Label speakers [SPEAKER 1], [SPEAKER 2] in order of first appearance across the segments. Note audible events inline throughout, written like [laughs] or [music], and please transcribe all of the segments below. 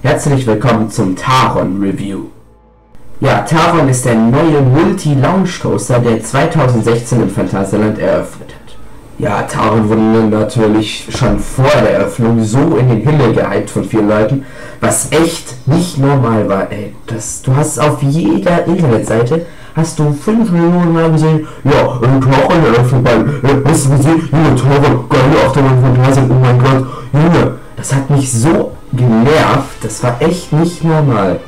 [SPEAKER 1] Herzlich willkommen zum Taron Review. Ja, Taron ist der neue Multi-Launch-Coaster, der 2016 im Phantasialand eröffnet hat. Ja, Taron wurde natürlich schon vor der Eröffnung so in den Himmel gehypt von vielen Leuten, was echt nicht normal war, ey. Das, du hast auf jeder Internetseite hast du 5 Millionen Mal gesehen, ja, äh, Taron eröffnet beim, hast du gesehen, Junge, Taron, geile Achterbahn von Phantasialand, oh mein Gott, Junge, das hat mich so genervt, das war echt nicht normal.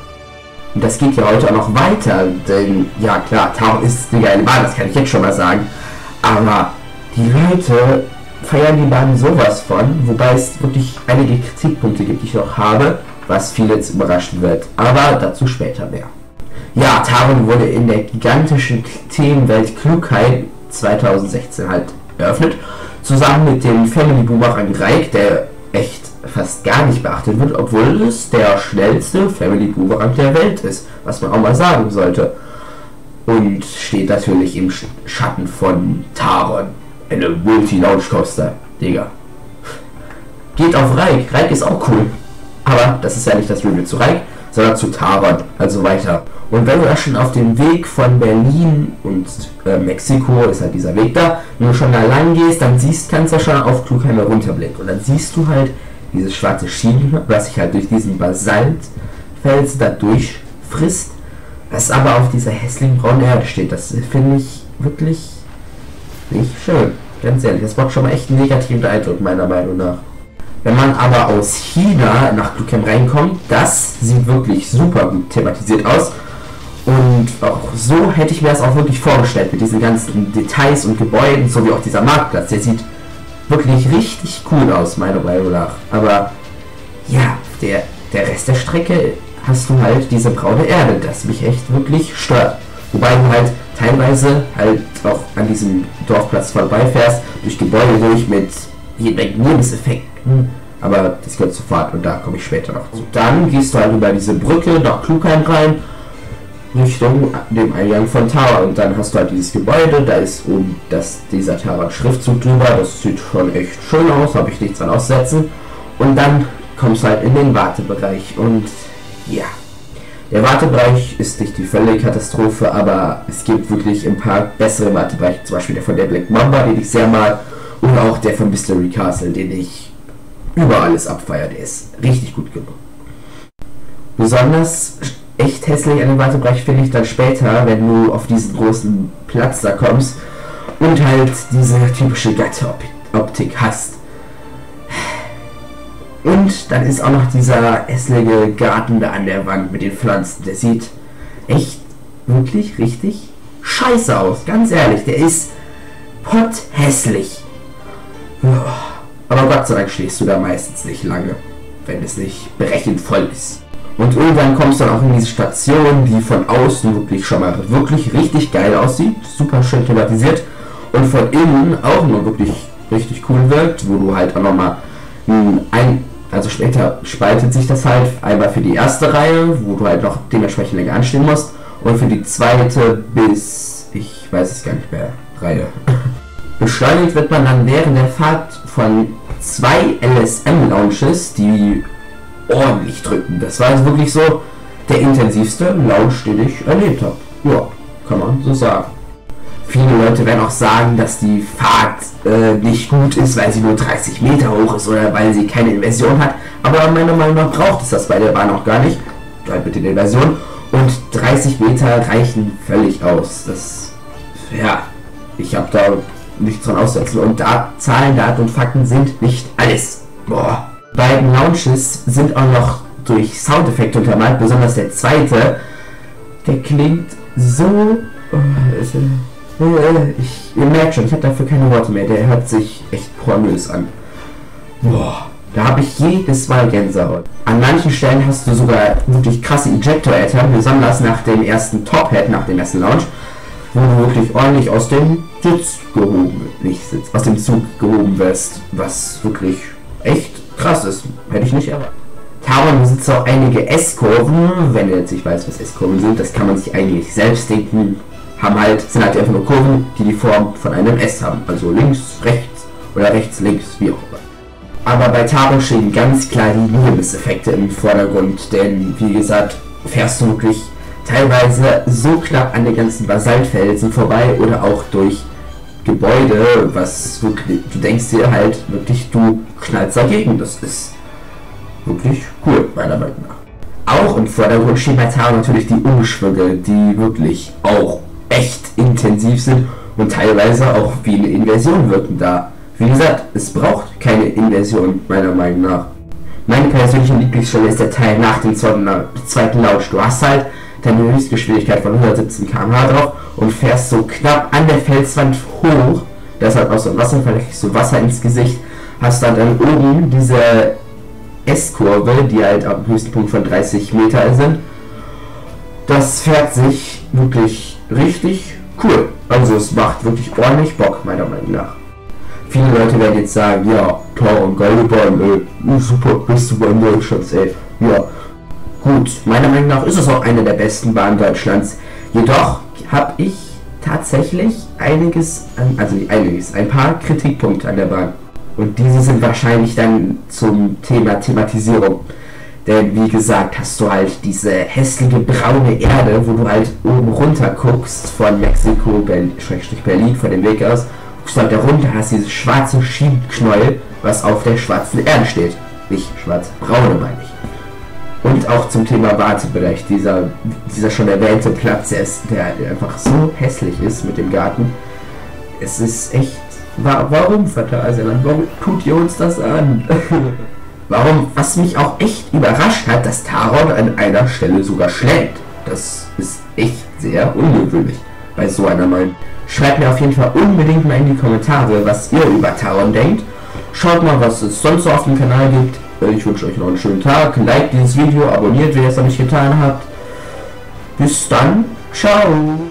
[SPEAKER 1] Und das geht ja heute auch noch weiter, denn ja klar, Taron ist eine geile Bahn, das kann ich jetzt schon mal sagen. Aber die Leute feiern die Bahn sowas von, wobei es wirklich einige Kritikpunkte gibt, die ich noch habe, was viele jetzt überraschen wird. Aber dazu später mehr. Ja, Taron wurde in der gigantischen Themenwelt Klugheit 2016 halt eröffnet, zusammen mit dem Family Boomerang Reik, der echt fast gar nicht beachtet wird, obwohl es der schnellste Family Boomerang der Welt ist, was man auch mal sagen sollte. Und steht natürlich im Schatten von Taron, eine Multi-Launch-Coaster, Digga. Geht auf Reik, Reik ist auch cool. Aber das ist ja nicht das Review zu Reik, sondern zu Taron, also weiter. Und wenn du da schon auf dem Weg von Berlin und äh, Mexiko, ist halt dieser Weg da, wenn du schon da lang gehst, dann siehst, kannst du ja schon auf Klugheim herunterblicken. Und dann siehst du halt diese schwarze Schiene, was sich halt durch diesen Basaltfels da durchfrisst, was aber auf dieser hässlichen braunen Erde steht. Das finde ich wirklich nicht schön. Ganz ehrlich, das macht schon mal echt einen negativen Eindruck, meiner Meinung nach. Wenn man aber aus China nach Clucam reinkommt, das sieht wirklich super gut thematisiert aus. Und auch so hätte ich mir das auch wirklich vorgestellt, mit diesen ganzen Details und Gebäuden, so wie auch dieser Marktplatz. Der sieht wirklich richtig cool aus, meiner Meinung nach. Aber ja, der, der Rest der Strecke hast du halt diese braune Erde, das mich echt wirklich stört. Wobei du halt teilweise halt auch an diesem Dorfplatz vorbeifährst, durch Gebäude durch mit jedem Nebenseffekten. Aber das gehört sofort und da komme ich später noch zu. Dann gehst du halt über diese Brücke nach Klugheim rein Richtung dem Eingang von Tower. Und dann hast du halt dieses Gebäude, da ist oben das, dieser Tower-Schriftzug drüber. Das sieht schon echt schön aus, habe ich nichts dran aussetzen. Und dann kommst du halt in den Wartebereich. Und ja, der Wartebereich ist nicht die völlige Katastrophe, aber es gibt wirklich ein paar bessere Wartebereiche. Zum Beispiel der von der Black Mamba, den ich sehr mag. Und auch der von Mystery Castle, den ich über alles abfeiere. Der ist richtig gut genug. Besonders echt hässlich an dem Wartebereich finde ich dann später, wenn du auf diesen großen Platz da kommst und halt diese typische Gatteroptik hast. Und dann ist auch noch dieser hässliche Garten da an der Wand mit den Pflanzen. Der sieht echt wirklich richtig scheiße aus. Ganz ehrlich, der ist potthässlich. Aber Gott sei Dank stehst du da meistens nicht lange, wenn es nicht brechend voll ist. Und irgendwann kommst du dann auch in diese Station, die von außen wirklich schon mal wirklich richtig geil aussieht, super schön thematisiert und von innen auch nur wirklich richtig cool wirkt, wo du halt auch nochmal ein, also später spaltet sich das halt einmal für die erste Reihe, wo du halt noch dementsprechend länger anstehen musst und für die zweite bis, ich weiß es gar nicht mehr, Reihe. [laughs] Beschleunigt wird man dann während der Fahrt von zwei LSM-Launches, die ordentlich drücken. Das war also wirklich so der intensivste Lounge, den ich erlebt habe. Ja, kann man so sagen. Viele Leute werden auch sagen, dass die Fahrt äh, nicht gut ist, weil sie nur 30 Meter hoch ist oder weil sie keine Inversion hat. Aber meiner Meinung nach braucht es das bei der Bahn auch gar nicht. Bleibt mit den Inversion. Und 30 Meter reichen völlig aus. Das, ja, ich habe da nichts dran aussetzen. Und da, Zahlen, Daten und Fakten sind nicht alles. Boah beiden Launches sind auch noch durch Soundeffekte untermalt, besonders der zweite. Der klingt so. Oh, ich, ihr merkt schon, ich habe dafür keine Worte mehr. Der hört sich echt pornös an. Boah, da habe ich jedes Mal Gänsehaut. An manchen Stellen hast du sogar wirklich krasse Ejector-Äther, besonders nach dem ersten Top-Hat, nach dem ersten Launch, wo du wirklich ordentlich aus dem Sitz gehoben, nicht Sitz, aus dem Zug gehoben wirst, was wirklich echt krass ist. Hätte ich nicht erwartet. Taron besitzt auch einige S-Kurven. Wenn ihr jetzt nicht weiß, was S-Kurven sind, das kann man sich eigentlich selbst denken. Haben halt, sind halt einfach nur Kurven, die die Form von einem S haben. Also links, rechts oder rechts, links, wie auch immer. Aber bei Taron stehen ganz klar die Nebeneffekte im Vordergrund, denn wie gesagt, fährst du wirklich teilweise so knapp an den ganzen Basaltfelsen vorbei oder auch durch Gebäude, was wirklich, du denkst dir halt wirklich, du knallst dagegen. Das ist wirklich cool, meiner Meinung nach. Auch im Vordergrund stehen bei Taron natürlich die Umschwünge, die wirklich auch echt intensiv sind und teilweise auch wie eine Inversion wirken da. Wie gesagt, es braucht keine Inversion, meiner Meinung nach. Meine persönliche Lieblingsstelle ist der Teil nach dem zweiten Launch. Du hast halt deine Höchstgeschwindigkeit von 117 km/h drauf und fährst so knapp an der Felswand hoch. Da ist halt auch so ein Wasserfall, so Wasser ins Gesicht. Hast dann, dann oben diese S-Kurve, die halt am höchsten Punkt von 30 Meter sind. Das fährt sich wirklich richtig cool. Also es macht wirklich ordentlich Bock, meiner Meinung nach. Viele Leute werden jetzt sagen, ja, und geile Bahn, ey, super, beste Bahn Deutschlands, ey. Ja, gut, meiner Meinung nach ist es auch eine der besten Bahnen Deutschlands. Jedoch habe ich tatsächlich einiges, also einiges, ein paar Kritikpunkte an der Bahn. Und diese sind wahrscheinlich dann zum Thema Thematisierung. Denn wie gesagt, hast du halt diese hässliche braune Erde, wo du halt oben runter guckst von Mexiko, Berlin, Berlin von dem Weg aus, guckst du halt da runter, hast dieses schwarze Schiebknäuel, was auf der schwarzen Erde steht. Nicht schwarz-braune, meine ich. Und auch zum Thema Wartebereich, dieser, dieser schon erwähnte Platz, der, ist, der einfach so hässlich ist mit dem Garten. Es ist echt Warum, Phantasialand? Warum tut ihr uns das an? [laughs] Warum? Was mich auch echt überrascht hat, dass Taron an einer Stelle sogar schlägt. Das ist echt sehr ungewöhnlich bei so einer Meinung. Schreibt mir auf jeden Fall unbedingt mal in die Kommentare, was ihr über Taron denkt. Schaut mal, was es sonst so auf dem Kanal gibt. Ich wünsche euch noch einen schönen Tag. Liked dieses Video, abonniert, ihr es noch nicht getan habt. Bis dann. Ciao.